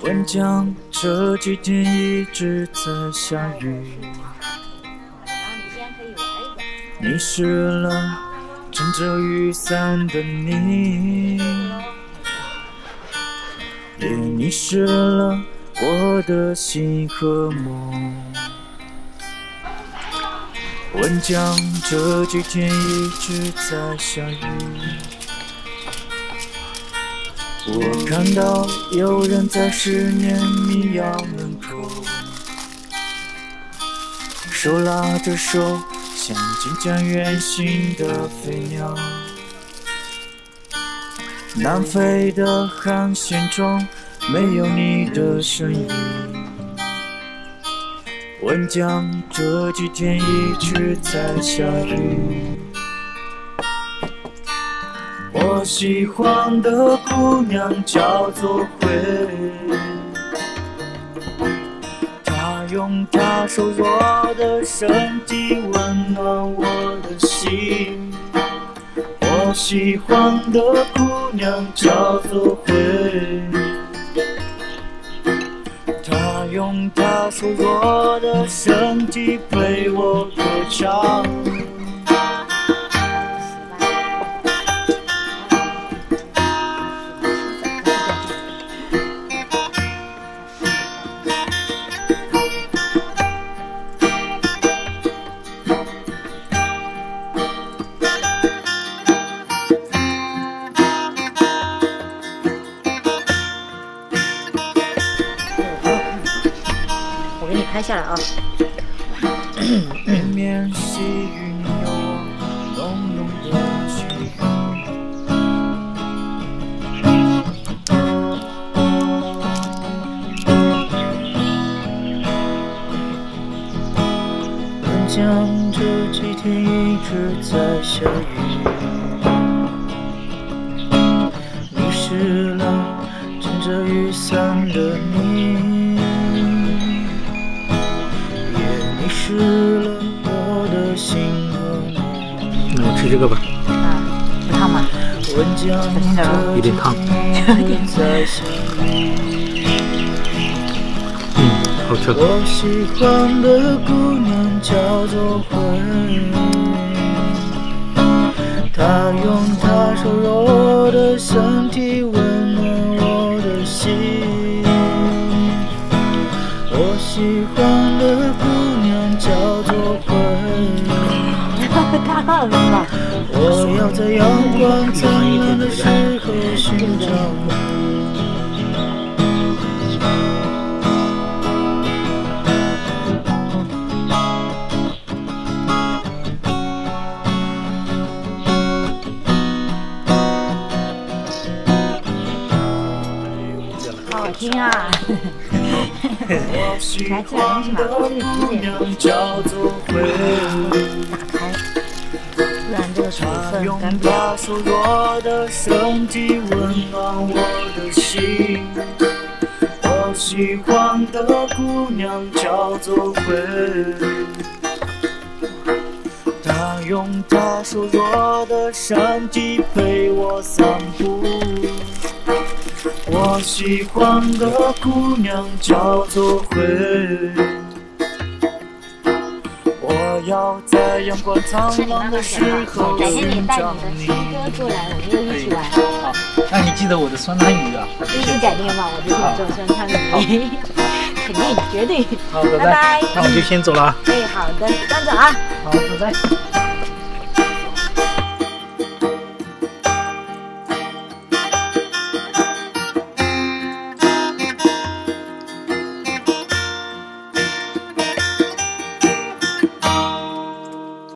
温江这几天一直在下雨，你湿了撑着雨伞的你，也迷失了我的心和梦。温江这几天一直在下雨。我看到有人在思念密阳门口，手拉着手，像即将远行的飞鸟。南飞的航线中没有你的身影。温江这几天一直在下雨。我喜欢的姑娘叫做慧，她用她瘦弱的身体温暖我的心。我喜欢的姑娘叫做慧，用她瘦弱的身体陪我歌唱。拍下来啊。江这几天一直在下雨，迷失了撑着雨伞的你。我吃这个吧，啊，不烫吗？温江有点烫。在下雨嗯，好吃。我喜欢的姑娘叫做慧，她用她瘦弱的身体温暖我的心。我喜欢的姑我要在阳光灿烂的时候寻找你。好好听啊！我喜来这样东西吧，这个竹姑子也娘叫做慧。打开，不然这个水她用分干掉。她瘦弱的身体温暖我的心。我喜欢的姑娘叫做慧，她用她瘦弱的身体陪我散步。我喜欢的姑娘叫做慧。要在阳光灿烂的时候改天你带你的你。新歌过来，我们就一起玩。好，那你记得我的酸汤鱼啊。必须改天吧，我就想做酸汤鱼，肯定绝对。好，拜拜那我就先走了啊。哎，好的，慢走啊。好，拜拜。